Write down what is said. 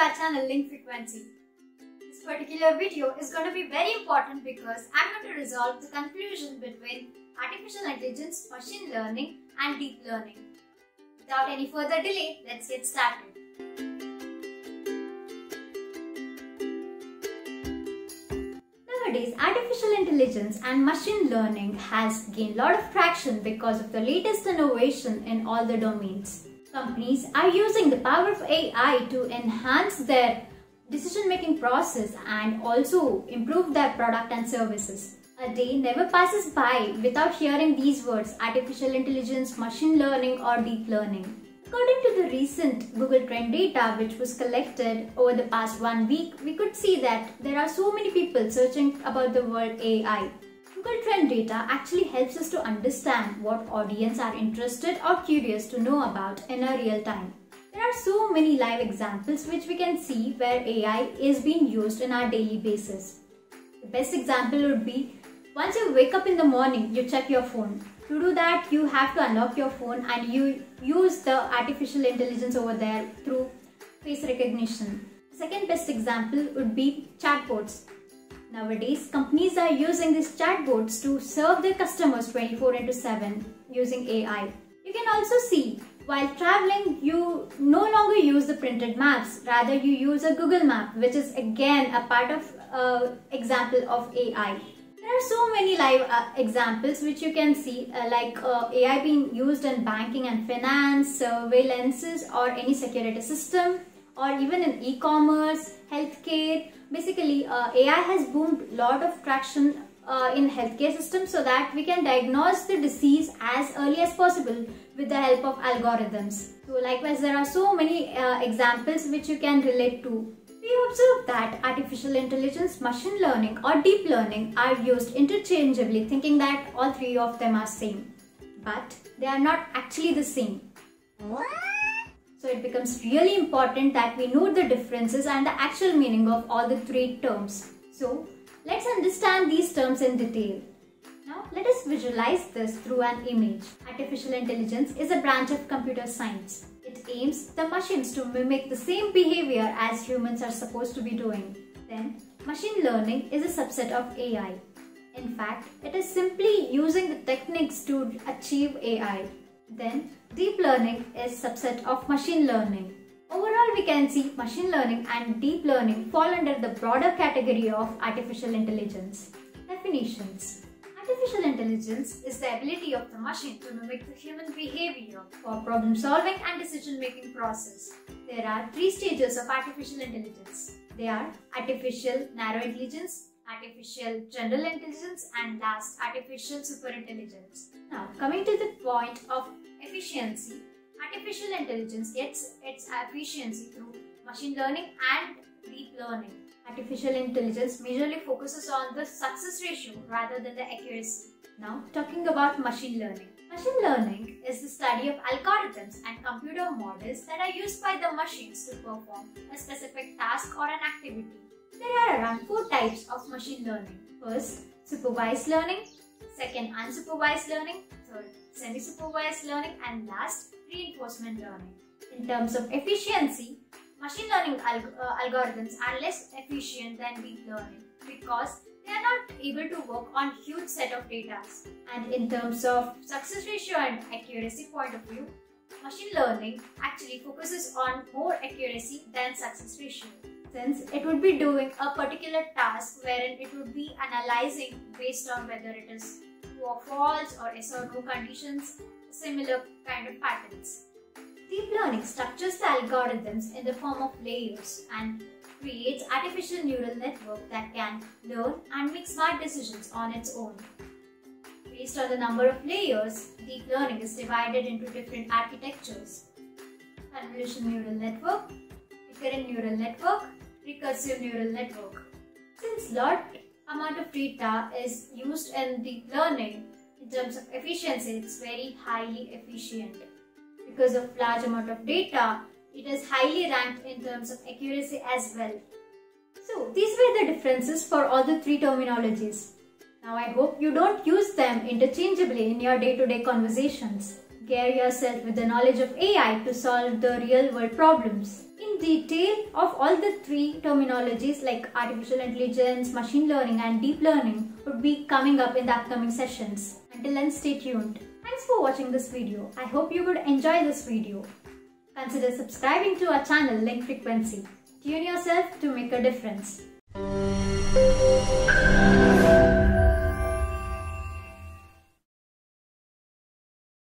our channel Linked Frequency. This particular video is going to be very important because I'm going to resolve the confusion between artificial intelligence, machine learning and deep learning. Without any further delay, let's get started. Nowadays, artificial intelligence and machine learning has gained a lot of traction because of the latest innovation in all the domains. Companies are using the power of AI to enhance their decision making process and also improve their product and services. A day never passes by without hearing these words artificial intelligence, machine learning, or deep learning. According to the recent Google Trend data which was collected over the past one week, we could see that there are so many people searching about the word AI. Google Trend data actually helps us to understand what audience are interested or curious to know about in a real time. There are so many live examples which we can see where AI is being used in our daily basis. The best example would be once you wake up in the morning, you check your phone. To do that, you have to unlock your phone and you use the artificial intelligence over there through face recognition. Second best example would be chatbots. Nowadays, companies are using these chatbots to serve their customers 24 into 7 using AI. You can also see while traveling, you no longer use the printed maps, rather you use a Google map, which is again a part of uh, example of AI. There are so many live uh, examples which you can see uh, like uh, AI being used in banking and finance, surveillances or any security system or even in e-commerce. Basically, uh, AI has boomed a lot of traction uh, in healthcare systems so that we can diagnose the disease as early as possible with the help of algorithms. So likewise, there are so many uh, examples which you can relate to. We observe that artificial intelligence, machine learning or deep learning are used interchangeably thinking that all three of them are same. But they are not actually the same. What? So it becomes really important that we know the differences and the actual meaning of all the three terms. So let's understand these terms in detail. Now let us visualize this through an image. Artificial intelligence is a branch of computer science. It aims the machines to mimic the same behavior as humans are supposed to be doing. Then machine learning is a subset of AI. In fact, it is simply using the techniques to achieve AI. Then deep learning is subset of machine learning. Overall, we can see machine learning and deep learning fall under the broader category of artificial intelligence. Definitions Artificial intelligence is the ability of the machine to mimic the human behavior for problem solving and decision making process. There are three stages of artificial intelligence. They are artificial narrow intelligence, artificial general intelligence and last artificial superintelligence. Now coming to the point of efficiency, artificial intelligence gets its efficiency through machine learning and deep learning. Artificial intelligence majorly focuses on the success ratio rather than the accuracy. Now talking about machine learning. Machine learning is the study of algorithms and computer models that are used by the machines to perform a specific task or an activity. There are around four types of machine learning. First, supervised learning. Second, unsupervised learning. Third, semi-supervised learning. And last, reinforcement learning. In terms of efficiency, machine learning alg uh, algorithms are less efficient than deep learning because they are not able to work on huge set of data. And in terms of success ratio and accuracy point of view, machine learning actually focuses on more accuracy than success ratio since it would be doing a particular task wherein it would be analyzing based on whether it is true or no conditions, similar kind of patterns. Deep learning structures the algorithms in the form of layers and creates artificial neural network that can learn and make smart decisions on its own. Based on the number of layers, deep learning is divided into different architectures. Convolutional neural network, recurrent neural network, recursive neural network. Since lot amount of data is used in deep learning, in terms of efficiency, it's very highly efficient. Because of large amount of data, it is highly ranked in terms of accuracy as well. So these were the differences for all the three terminologies. Now I hope you don't use them interchangeably in your day-to-day -day conversations. Gear yourself with the knowledge of AI to solve the real-world problems. Detail of all the three terminologies like artificial intelligence, machine learning and deep learning would be coming up in the upcoming sessions. Until then stay tuned. Thanks for watching this video. I hope you would enjoy this video. Consider subscribing to our channel Linked Frequency. Tune yourself to make a difference.